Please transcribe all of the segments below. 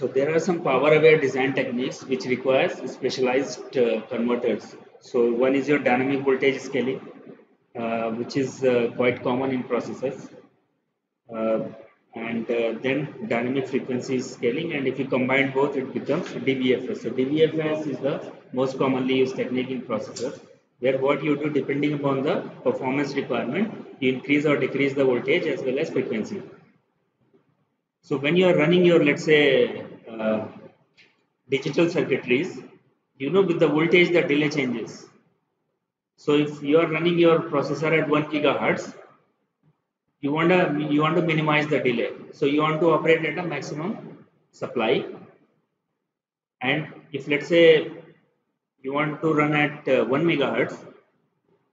so there are some power aware design techniques which requires specialized uh, converters. So one is your dynamic voltage scaling, uh, which is uh, quite common in processors. Uh, and uh, then dynamic frequency scaling and if you combine both it becomes DVFS. So DVFS is the most commonly used technique in processors where what you do depending upon the performance requirement you increase or decrease the voltage as well as frequency. So when you are running your let's say uh, digital circuitries you know with the voltage the delay changes. So if you are running your processor at 1 gigahertz you want to you want to minimize the delay. So you want to operate at a maximum supply. And if let's say you want to run at uh, 1 megahertz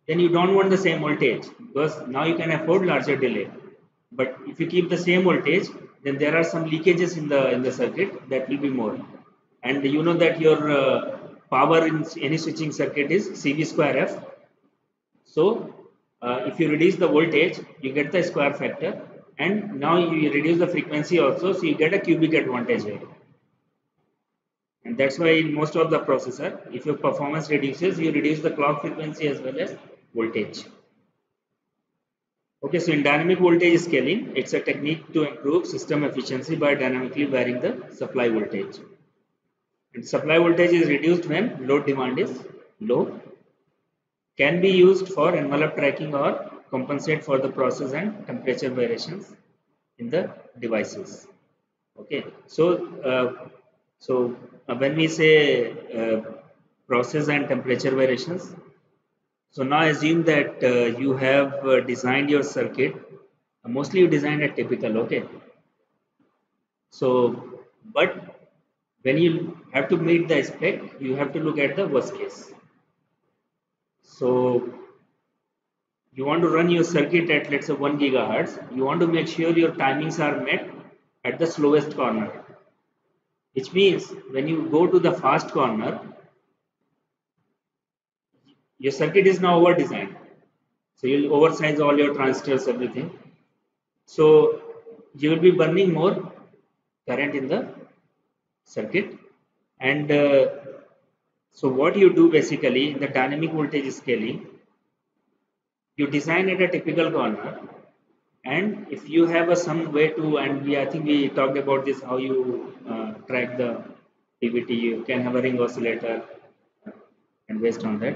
then you don't want the same voltage because now you can afford larger delay. But if you keep the same voltage then there are some leakages in the in the circuit that will be more. And you know that your uh, power in any switching circuit is cv square f. So uh, if you reduce the voltage you get the square factor. And now you reduce the frequency also so you get a cubic advantage here. And that's why in most of the processor if your performance reduces you reduce the clock frequency as well as voltage okay so in dynamic voltage scaling it's a technique to improve system efficiency by dynamically varying the supply voltage. And supply voltage is reduced when load demand is low. Can be used for envelope tracking or compensate for the process and temperature variations in the devices. Okay so uh, so uh, when we say uh, process and temperature variations so now assume that uh, you have uh, designed your circuit mostly you designed a typical okay so but when you have to meet the spec you have to look at the worst case so you want to run your circuit at let's say 1 gigahertz. You want to make sure your timings are met at the slowest corner. Which means when you go to the fast corner, your circuit is now over designed. So you'll oversize all your transistors, everything. So you will be burning more current in the circuit. And uh, so what you do basically in the dynamic voltage scaling, you design at a typical corner. And if you have a some way to and we I think we talked about this how you uh, track the PVT you can have a ring oscillator and based on that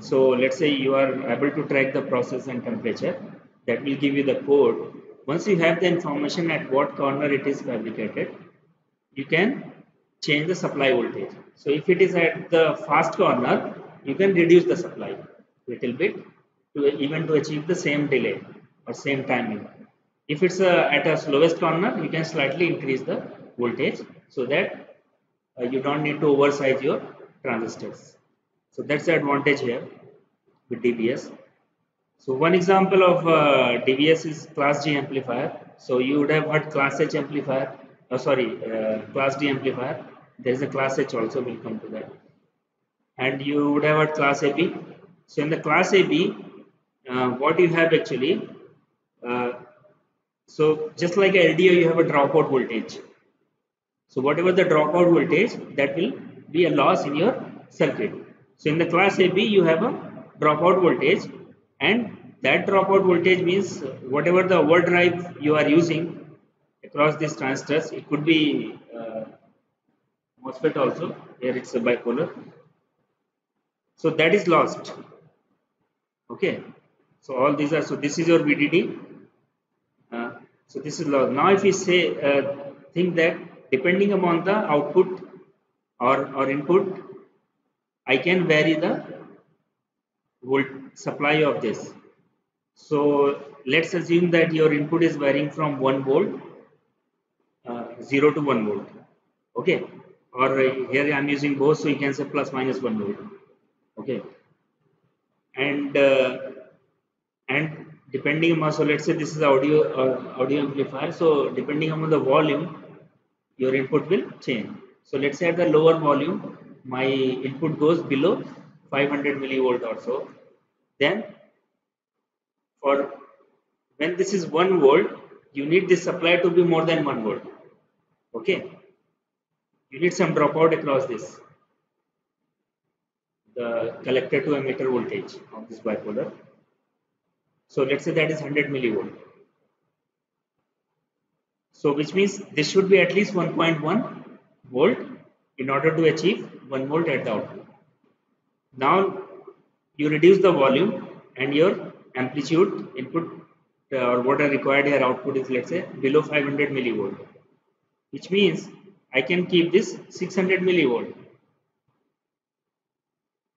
so let's say you are able to track the process and temperature that will give you the code once you have the information at what corner it is fabricated you can change the supply voltage. So if it is at the fast corner, you can reduce the supply a little bit to even to achieve the same delay or same timing. If it's uh, at a slowest corner, you can slightly increase the voltage so that uh, you don't need to oversize your transistors. So that's the advantage here with DVS. So one example of uh, DVS is class G amplifier. So you would have heard class H amplifier, oh sorry, uh, class D amplifier. There is a class H also we'll come to that. And you would have a class AB so in the class AB uh, what you have actually uh, so just like LDO you have a dropout voltage. So whatever the dropout voltage that will be a loss in your circuit so in the class AB you have a dropout voltage and that dropout voltage means whatever the overdrive you are using across these transistors it could be MOSFET also here it's a bipolar. So that is lost. Okay. So all these are so this is your VDD uh, so this is lost. Now if we say uh, think that depending upon the output or or input I can vary the volt supply of this. So let's assume that your input is varying from 1 volt uh, 0 to 1 volt. Okay? Or here I am using both so you can say plus minus 1 volt. Okay? And uh, and depending on so let's say this is audio uh, audio amplifier. So depending on the volume your input will change. So let's say at the lower volume my input goes below 500 millivolt or so then for when this is 1 volt you need this supply to be more than 1 volt. Okay? You need some dropout across this. The collector to emitter voltage of this bipolar. So let's say that is 100 millivolt. So which means this should be at least 1.1 volt in order to achieve 1 volt at the output. Now you reduce the volume and your amplitude input uh, or what are required here output is let's say below 500 millivolt which means I can keep this 600 millivolt.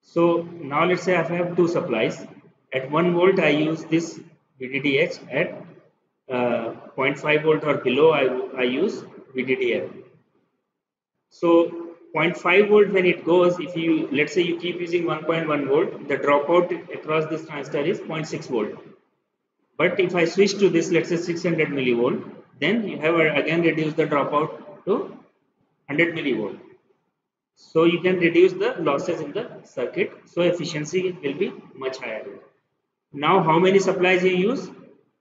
So now let's say I have two supplies. At 1 volt I use this VDDH at uh, 0.5 volt or below I, I use VDDL so 0.5 volt when it goes if you let's say you keep using 1.1 volt the dropout across this transistor is 0.6 volt. But if I switch to this let's say 600 millivolt then you have again reduced the dropout to 100 millivolt. So you can reduce the losses in the circuit. So efficiency will be much higher. Now how many supplies you use?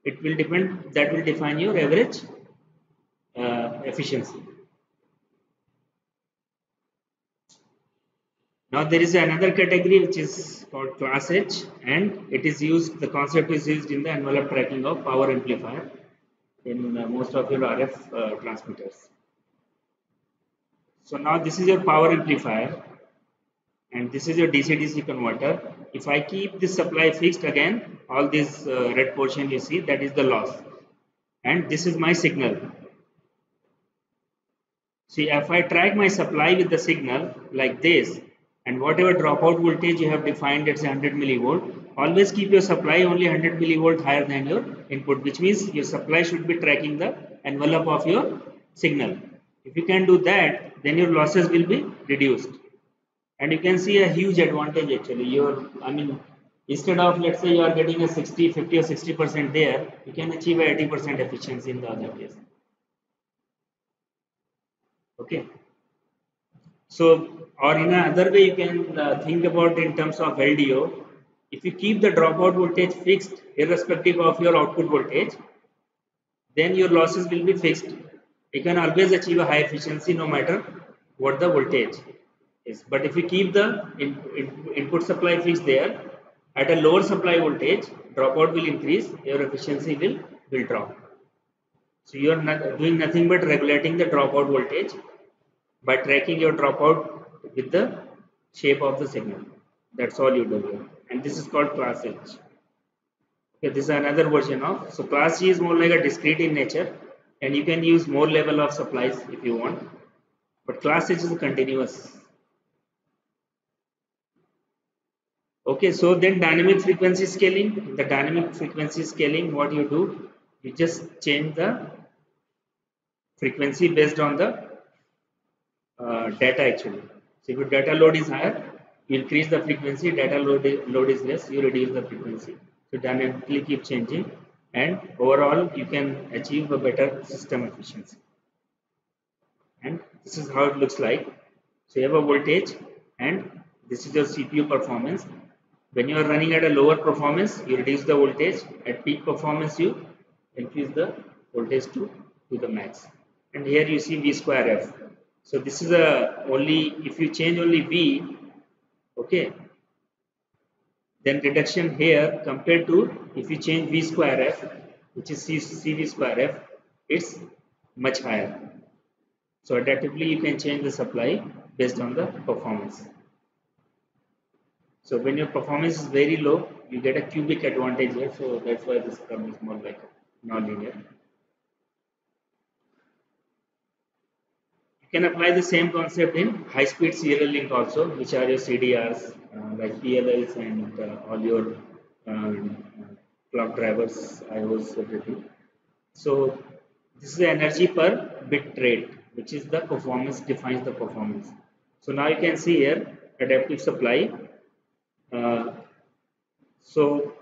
It will depend that will define your average uh, efficiency Now there is another category which is called class H and it is used, the concept is used in the envelope tracking of power amplifier in uh, most of your RF uh, transmitters. So now this is your power amplifier and this is your DC-DC converter. If I keep this supply fixed again, all this uh, red portion you see that is the loss and this is my signal. See if I track my supply with the signal like this and whatever dropout voltage you have defined it's 100 millivolt. Always keep your supply only 100 millivolt higher than your input which means your supply should be tracking the envelope of your signal. If you can do that then your losses will be reduced. And you can see a huge advantage actually. Your i mean instead of let's say you are getting a 60 50 or 60 percent there you can achieve a 80 percent efficiency in the other case. Okay so, or in another way, you can uh, think about in terms of LDO. If you keep the dropout voltage fixed, irrespective of your output voltage, then your losses will be fixed. You can always achieve a high efficiency no matter what the voltage is. But if you keep the in, in, input supply fixed there, at a lower supply voltage, dropout will increase, your efficiency will, will drop. So you are not doing nothing but regulating the dropout voltage by tracking your dropout with the shape of the signal. That's all you do here. And this is called class H. Okay, this is another version of. So class G is more like a discrete in nature and you can use more level of supplies if you want. But class H is continuous. Okay, so then dynamic frequency scaling. The dynamic frequency scaling, what you do, you just change the frequency based on the uh, data actually. So if your data load is higher, you increase the frequency, data load load is less, you reduce the frequency. So dynamically keep changing and overall you can achieve a better system efficiency. And this is how it looks like. So you have a voltage and this is your CPU performance. When you are running at a lower performance, you reduce the voltage. At peak performance, you increase the voltage to, to the max. And here you see V square F. So this is a only if you change only V, okay, then reduction here compared to if you change V square F, which is C, CV square F, it's much higher. So adaptively you can change the supply based on the performance. So when your performance is very low, you get a cubic advantage here. So that's why this curve is more like non-linear. You can apply the same concept in high-speed serial link also, which are your CDRs, uh, like PLLs and uh, all your um, clock drivers, IOs, everything. So this is the energy per bit rate, which is the performance, defines the performance. So now you can see here, adaptive supply. Uh, so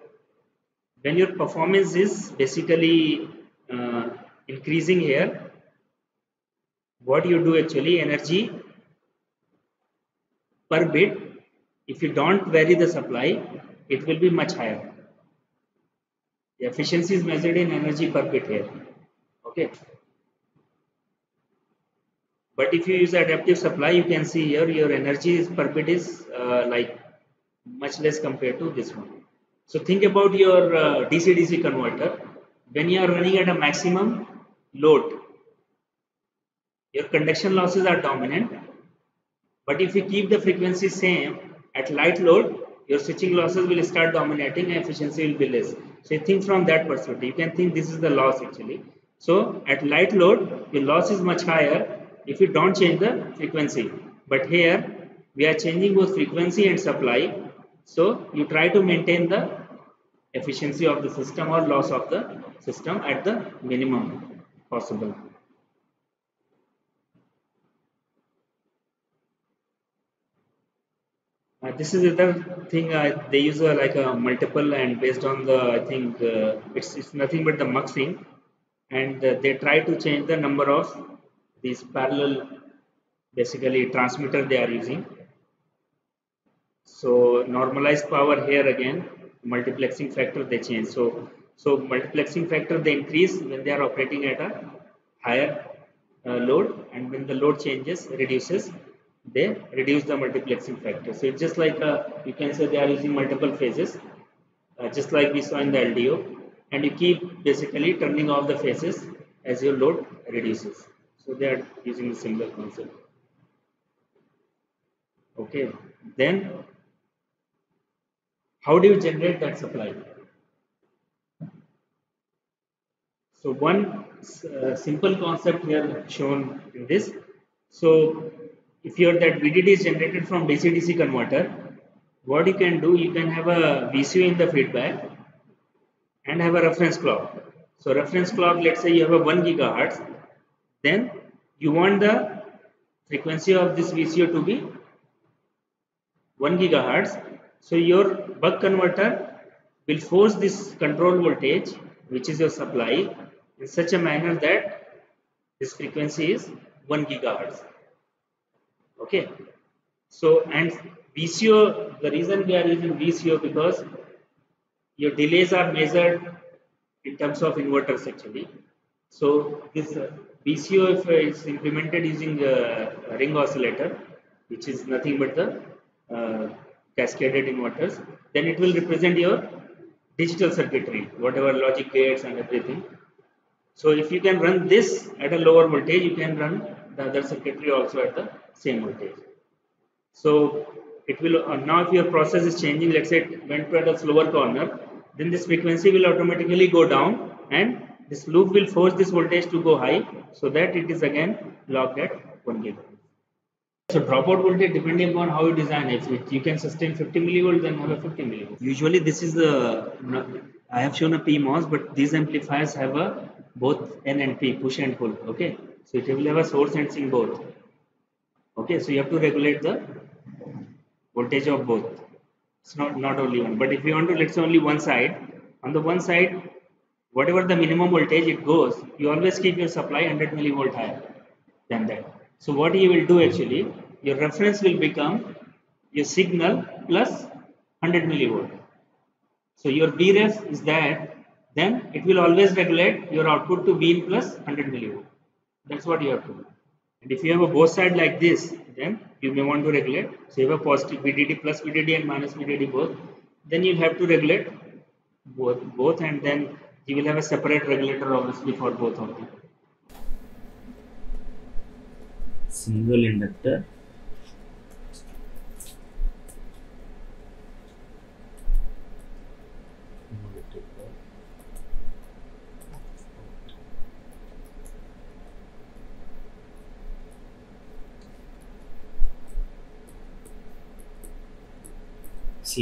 when your performance is basically uh, increasing here, what you do actually energy per bit if you don't vary the supply it will be much higher. The efficiency is measured in energy per bit here okay? But if you use adaptive supply you can see here your energy is per bit is uh, like much less compared to this one. So think about your uh, dc dc converter. When you are running at a maximum load your conduction losses are dominant but if you keep the frequency same at light load your switching losses will start dominating and efficiency will be less. So you think from that perspective. You can think this is the loss actually. So at light load your loss is much higher if you don't change the frequency. But here we are changing both frequency and supply. So you try to maintain the efficiency of the system or loss of the system at the minimum possible this is another thing uh, they use uh, like a multiple and based on the I think uh, it's, it's nothing but the muxing and uh, they try to change the number of these parallel basically transmitter they are using. So normalized power here again multiplexing factor they change. So so multiplexing factor they increase when they are operating at a higher uh, load and when the load changes reduces they reduce the multiplexing factor. So it's just like a, you can say they are using multiple phases, uh, just like we saw in the LDO, and you keep basically turning off the phases as your load reduces. So they are using the similar concept. Okay, then how do you generate that supply? So one uh, simple concept here shown in this. So if your that VDD is generated from DC-DC converter, what you can do, you can have a VCO in the feedback and have a reference clock. So reference clock, let's say you have a 1 gigahertz, then you want the frequency of this VCO to be 1 gigahertz. So your buck converter will force this control voltage, which is your supply, in such a manner that this frequency is 1 gigahertz okay. So and VCO the reason we are using VCO because your delays are measured in terms of inverters actually. So this uh, VCO if it's implemented using a, a, ring oscillator which is nothing but the uh, cascaded inverters then it will represent your digital circuitry whatever logic gates and everything. So if you can run this at a lower voltage you can run the other circuitry also at the same voltage. So it will uh, now if your process is changing, let's say it went to a slower corner, then this frequency will automatically go down and this loop will force this voltage to go high so that it is again locked at 1 gigahertz. So dropout voltage depending upon how you design it, you can sustain 50 millivolts then have a 50 millivolts. Usually this is the, I have shown a PMOS but these amplifiers have a both N and P, push and pull, okay. So it will have a source and sink both. Okay so you have to regulate the voltage of both. It's not not only one. But if you want to let's say only one side on the one side whatever the minimum voltage it goes you always keep your supply 100 millivolt higher than that. So what you will do actually your reference will become your signal plus 100 millivolt. So your Vref is that then it will always regulate your output to Vin plus 100 millivolt that's what you have to do and if you have a both side like this, then you may want to regulate. So you have a positive VDD plus VDD and minus VDD both. Then you have to regulate both, both and then you will have a separate regulator obviously for both of them. Single inductor So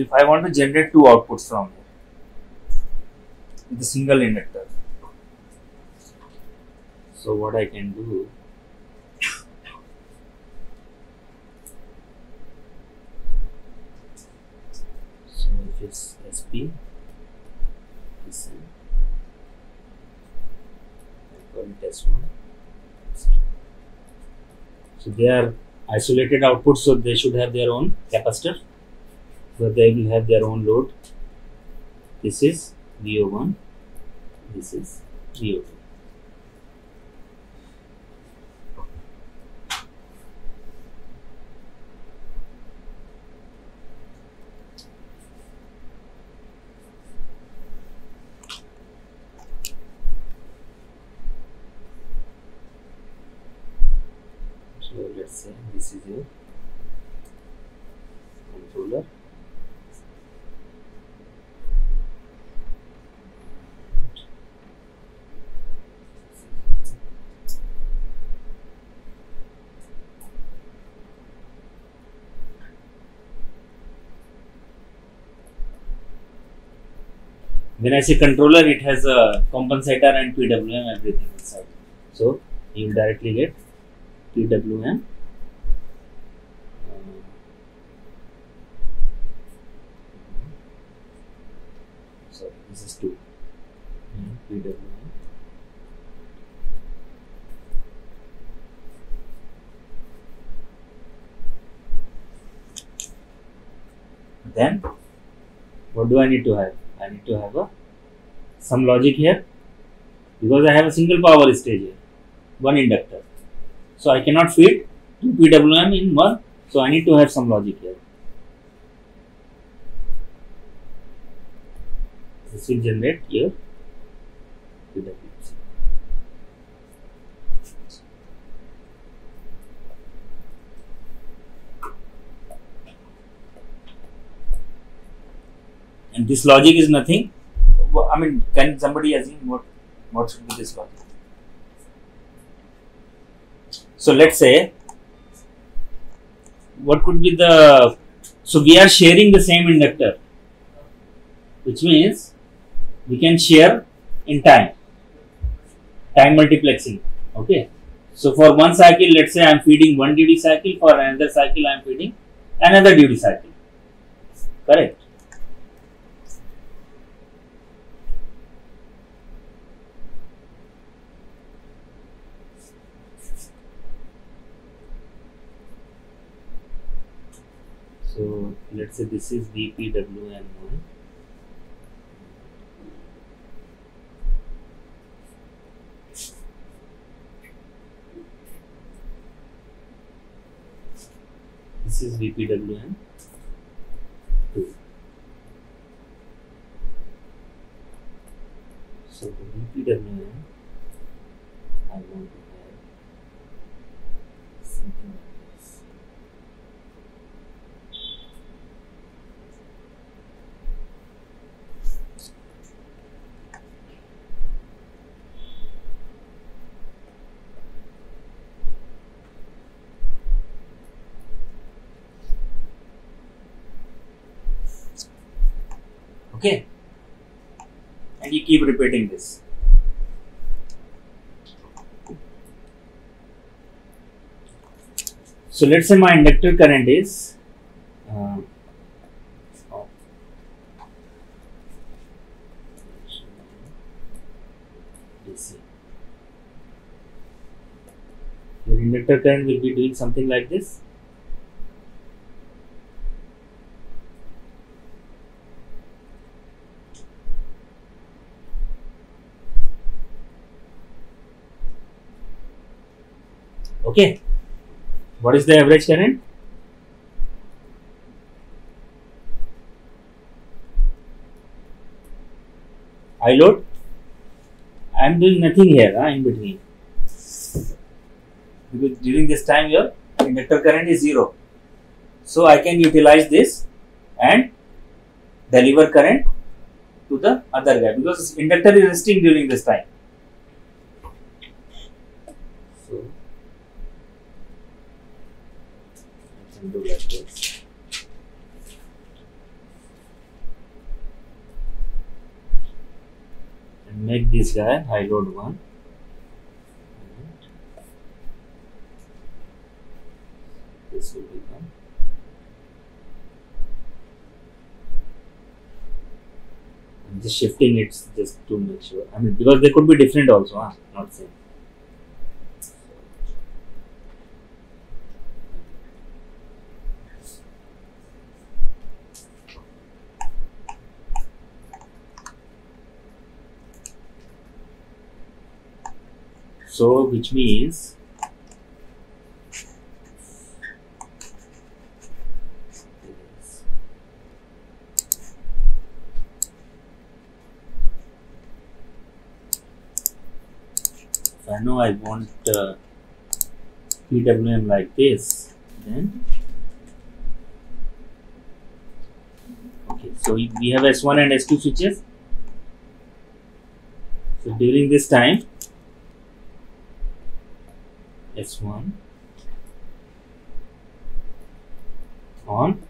if I want to generate two outputs from the single inductor. So what I can do? So if it's SP this S1 so they are isolated outputs so they should have their own capacitor. So they will have their own load. This is VO1 this is VO2 so let's say this is your controller when I say controller, it has a compensator and PWM everything inside. So you will directly get PWM. uh, Sorry, this is two. PWM. Then what do I need to have? I need to have a some logic here because I have a single power stage here, one inductor. So I cannot feed two PWM in one. So I need to have some logic here. This will generate your PWM. And this logic is nothing. I mean, can somebody assume what what should be this logic? So let's say what could be the so we are sharing the same inductor, which means we can share in time, time multiplexing. Okay. So for one cycle, let's say I am feeding one duty cycle. For another cycle, I am feeding another duty cycle. Correct. So let's say this is VPWM1. This is VPWM2. So the VPWM, I want to keep repeating this. So let's say my inductor current is uh. DC. Your inductor current will be doing something like this. Okay. What is the average current? I load. I am doing nothing here huh, in between. Because during this time your inductor current is zero. So I can utilize this and deliver current to the other guy because inductor is resting during this time. So Can do like this. And make this guy high load one. This will become just shifting it just to make sure. I mean, because they could be different also, huh? not same. So, which means if I know I want uh, PWM like this, then okay. So we have S1 and S2 switches. So during this time, S1 on.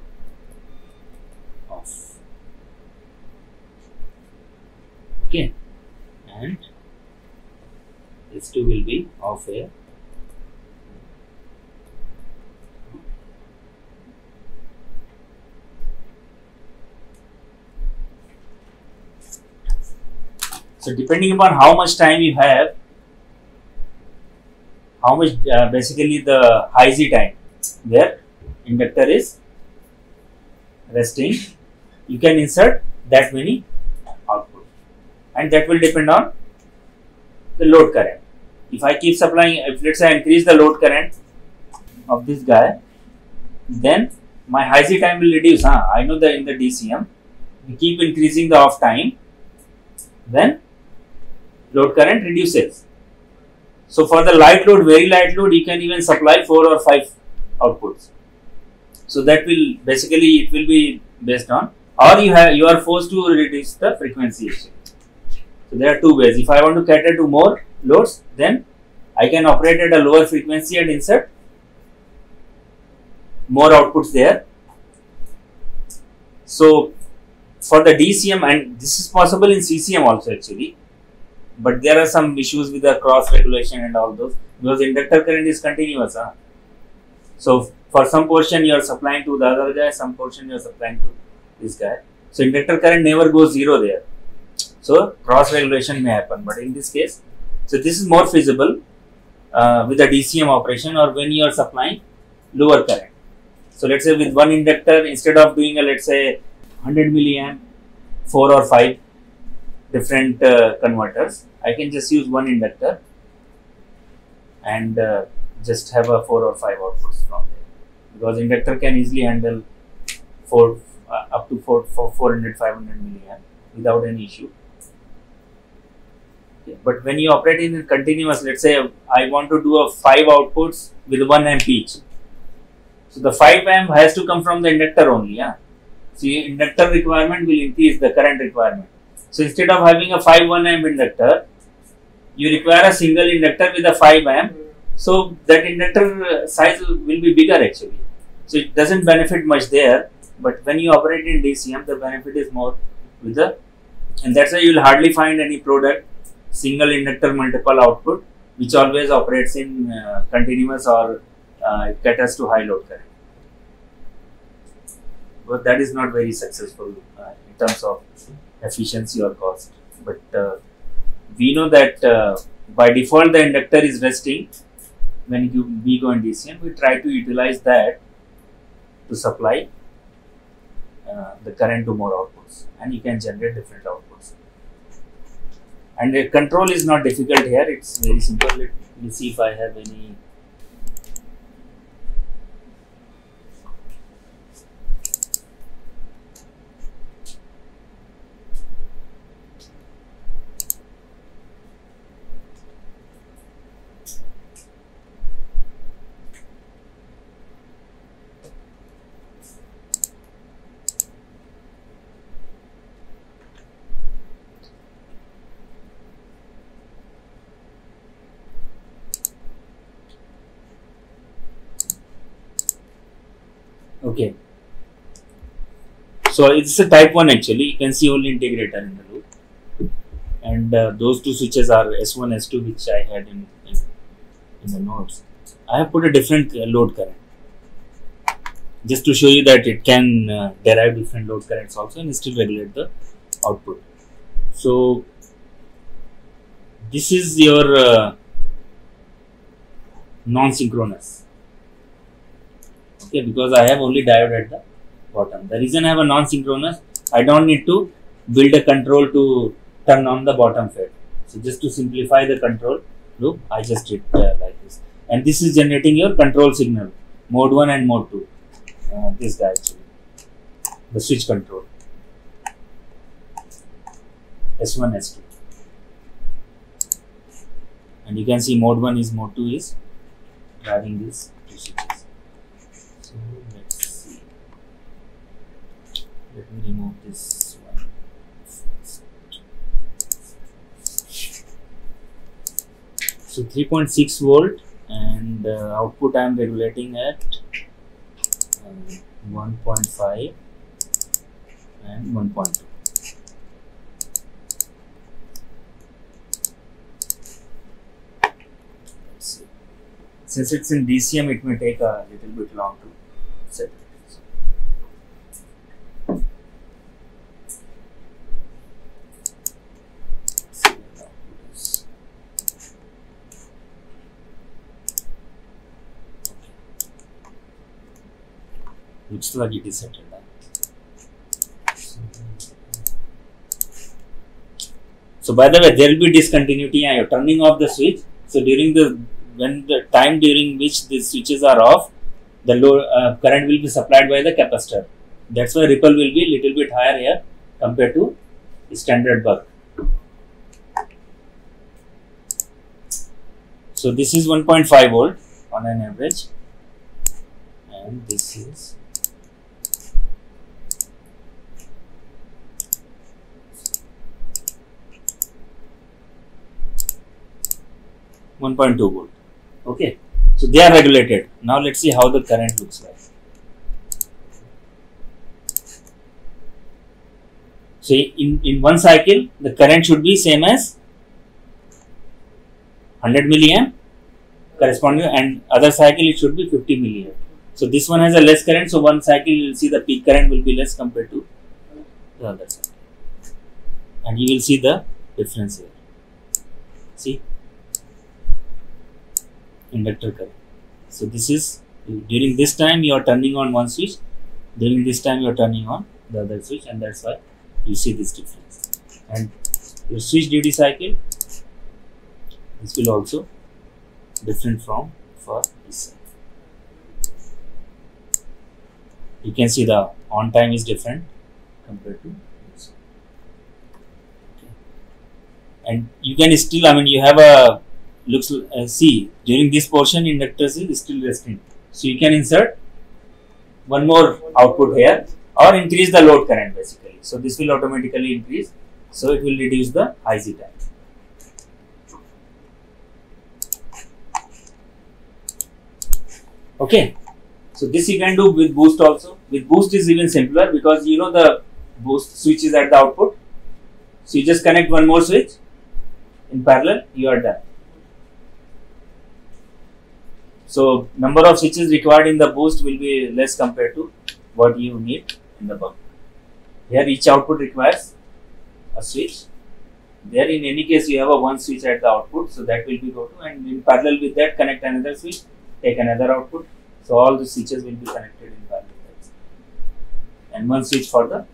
Off. Okay and S2 will be off air so depending upon how much time you have how much uh, basically the high Z time where inductor is resting. You can insert that many output. And that will depend on the load current. If I keep supplying if let's say I increase the load current of this guy then my high Z time will reduce huh? I know that in the DCM we keep increasing the off time then load current reduces so for the light load, very light load, you can even supply four or five outputs. So that will basically it will be based on, or you have you are forced to reduce the frequency. So there are two ways. If I want to cater to more loads, then I can operate at a lower frequency and insert more outputs there. So for the DCM and this is possible in CCM also actually but there are some issues with the cross regulation and all those because inductor current is continuous. Huh? So for some portion you are supplying to the other guy, some portion you are supplying to this guy. So inductor current never goes zero there. So cross regulation may happen, but in this case, so this is more feasible uh, with a DCM operation or when you are supplying lower current. So let's say with one inductor, instead of doing a let's say 100 milliamp, four or five different uh, converters, I can just use one inductor and uh, just have a four or five outputs from there. Because inductor can easily handle four uh, up to four, four, 400 500 milliamp without any issue. Okay. but when you operate in a continuous let's say I want to do a five outputs with one amp each. So the 5 amp has to come from the inductor only yeah? See inductor requirement will increase the current requirement so instead of having a 5 1 amp inductor, you require a single inductor with a 5 amp. So that inductor size will be bigger actually. So it doesn't benefit much there. But when you operate in DCM, the benefit is more with the, and that's why you will hardly find any product single inductor multiple output which always operates in uh, continuous or uh, caters to high load current. But that is not very successful uh, in terms of efficiency or cost. But uh, we know that uh, by default the inductor is resting when you we go in DCM. We try to utilize that to supply uh, the current to more outputs, and you can generate different outputs. And the control is not difficult here; it's very simple. Let me see if I have any Okay. So it's a type 1 actually. You can see only integrator in the loop. And uh, those two switches are S1, S2 which I had in, in, in the notes. I have put a different uh, load current. Just to show you that it can uh, derive different load currents also and still regulate the output. So this is your uh, non-synchronous. Okay, because I have only diode at the bottom. The reason I have a non-synchronous, I don't need to build a control to turn on the bottom FET. So just to simplify the control loop, I just did uh, like this. And this is generating your control signal, mode 1 and mode 2. Uh, this guy actually, the switch control. S1, S2. And you can see mode 1 is mode 2 is driving this two switches. So let's see. Let me remove this one. So 3.6 volt and uh, output I am regulating at um, 1.5 and 1.2. Since it's in DCM, it may take a little bit long to set. Let's see what the output is. Looks like it is settled. So by the way, there will be discontinuity and you're turning off the switch. So during the when the time during which the switches are off, the low uh, current will be supplied by the capacitor. That's why ripple will be little bit higher here compared to standard buck. So this is 1.5 volt on an average, and this is one point two volt. Okay, so they are regulated. Now let's see how the current looks like. So in, in one cycle, the current should be same as 100 milliamp corresponding and other cycle it should be 50 milliamp. So this one has a less current, so one cycle you will see the peak current will be less compared to the other cycle. And you will see the difference here. See inductor current. So this is during this time you are turning on one switch, during this time you are turning on the other switch, and that's why you see this difference. And your switch duty cycle, this will also different from for this side. You can see the on time is different compared to this. Okay. And you can still, I mean, you have a looks uh, see during this portion inductors is still resting so you can insert one more output here or increase the load current basically. So this will automatically increase. So it will reduce the IZ time. Okay. So this you can do with boost also. With boost is even simpler because you know the boost switch is at the output. So you just connect one more switch. In parallel you are done so number of switches required in the boost will be less compared to what you need in the buck. Here each output requires a switch. There in any case you have a one switch at the output, so that will be go to and in parallel with that connect another switch, take another output. So all the switches will be connected in parallel. And one switch for the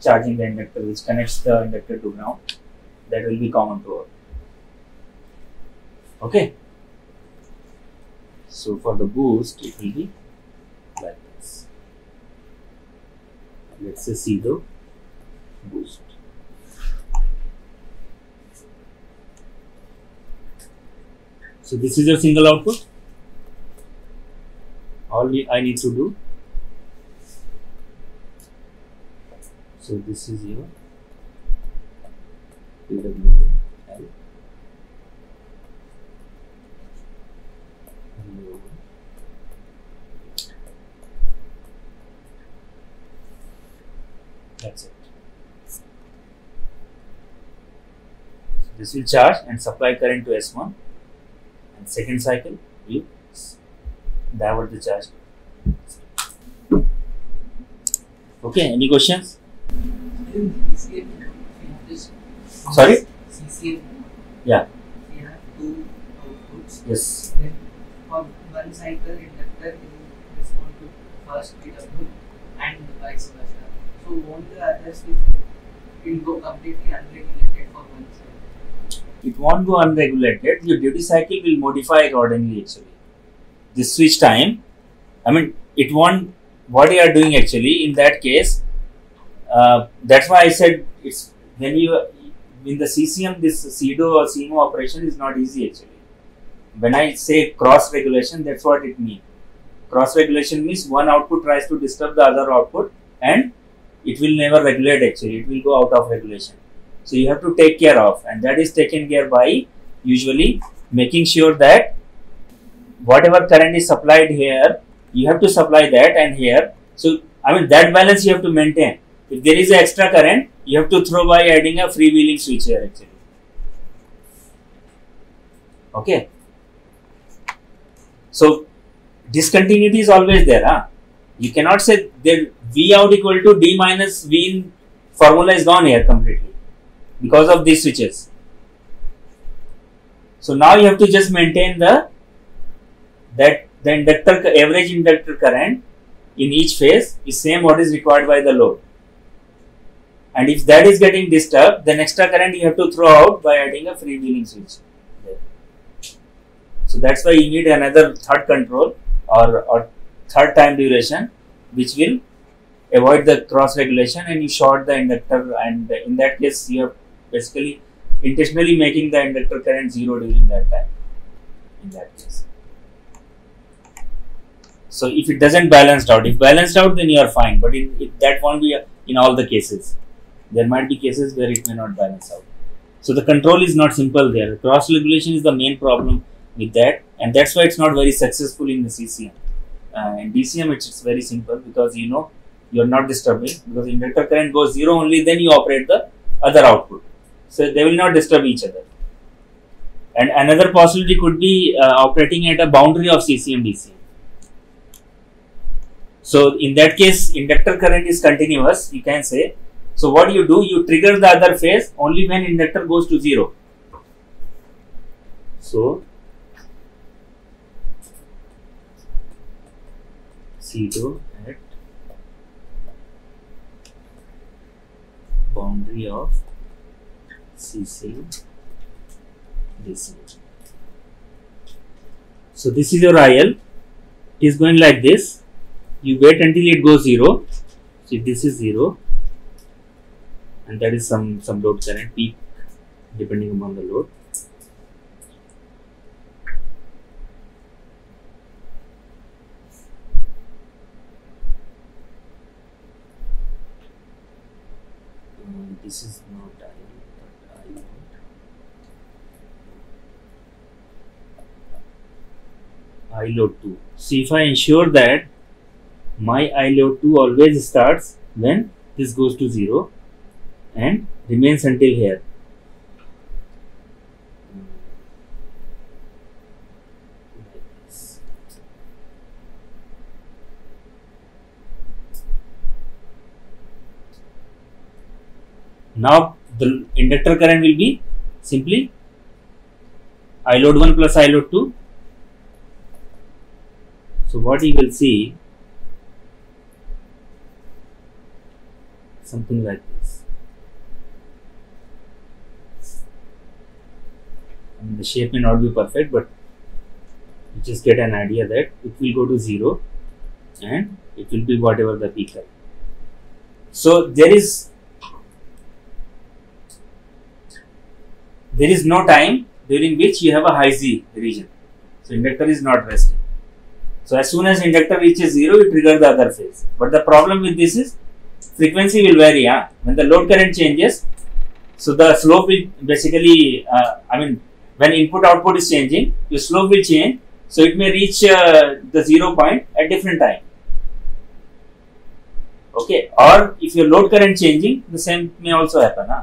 charging the inductor which connects the inductor to ground. That will be common to all. Okay. So for the boost, it will be like this. Let's see the boost. So this is your single output. All I need to do. So this is your PWM. That's it. So this will charge and supply current to S1 and second cycle will divert the charge. Okay, any questions? Sorry? CCM. Yeah. We have two outputs. Yes. Then for one cycle, inductor will respond to first PW So won't the other switch will go completely unregulated for one cycle? It won't go unregulated. Your duty cycle will modify accordingly actually. This switch time, I mean, it won't, what you are doing actually in that case, uh, that's why I said it's when you, in the CCM, this SIDO or SIMO operation is not easy actually. When I say cross regulation, that's what it means. Cross regulation means one output tries to disturb the other output and it will never regulate actually, it will go out of regulation. So you have to take care of, and that is taken care by usually making sure that whatever current is supplied here, you have to supply that and here. So I mean that balance you have to maintain. If there is extra current, you have to throw by adding a freewheeling switch here actually. Okay. So discontinuity is always there. Huh? You cannot say that V out equal to D minus V in formula is gone here completely because of these switches. So now you have to just maintain the that the inductor average inductor current in each phase is same what is required by the load. And if that is getting disturbed, then extra current you have to throw out by adding a freewheeling switch. So that's why you need another third control or, or third time duration which will avoid the cross regulation and you short the inductor and in that case you are basically intentionally making the inductor current zero during that time. In that case. So if it doesn't balance out if balanced out then you are fine. But in, that won't be in all the cases. There might be cases where it may not balance out. So the control is not simple there. Cross regulation is the main problem with that and that's why it's not very successful in the ccm uh, in dcm it's, it's very simple because you know you are not disturbing. Because inductor current goes zero only then you operate the other output. So they will not disturb each other. And another possibility could be uh, operating at a boundary of ccm dcm so in that case inductor current is continuous you can say. So what you do you trigger the other phase only when inductor goes to zero. So zero at boundary of CC DC. So this is your IL. It is going like this. You wait until it goes zero. See this is zero, and that is some some load current peak depending upon the load. Um, this is not IL, but I want. I load 2. See if I ensure that my I load 2 always starts when this goes to 0 and remains until here. Like this. Now the inductor current will be simply I load 1 plus I load 2 so what you will see something like this. I mean, the shape may not be perfect, but you just get an idea that it will go to zero and it will be whatever the peak height. So there is there is no time during which you have a high Z region. So inductor is not resting. So as soon as inductor reaches zero, you trigger the other phase. But the problem with this is frequency will vary. Huh? When the load current changes, so the slope will basically, uh, I mean, when input output is changing, your slope will change. So it may reach uh, the zero point at different time. Okay, or if your load current changing, the same may also happen. Huh?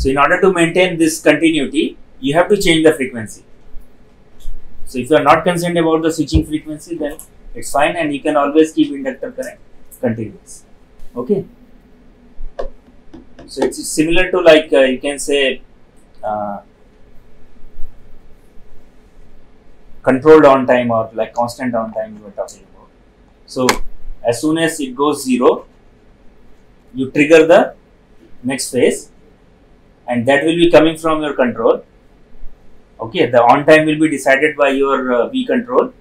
So in order to maintain this continuity, you have to change the frequency. So if you are not concerned about the switching frequency, then it's fine and you can always keep inductor current continuous. Okay. So it's similar to like uh, you can say uh, controlled on time or like constant on time we were talking about. So as soon as it goes zero, you trigger the next phase and that will be coming from your control. Okay, the on time will be decided by your uh, V control.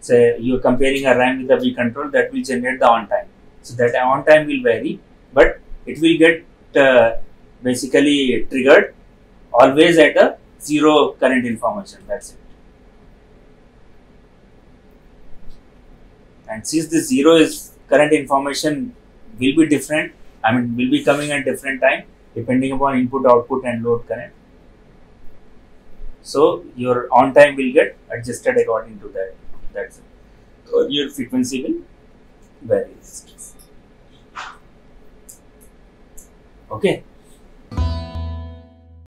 Say you are comparing a ramp with the V control that will generate the on time. So that on time will vary, but it will get uh, basically triggered always at a zero current information. That's it. And since this zero is current information will be different, I mean will be coming at different time depending upon input, output, and load current. So your on time will get adjusted according to that. That's it. So your frequency will vary. Okay.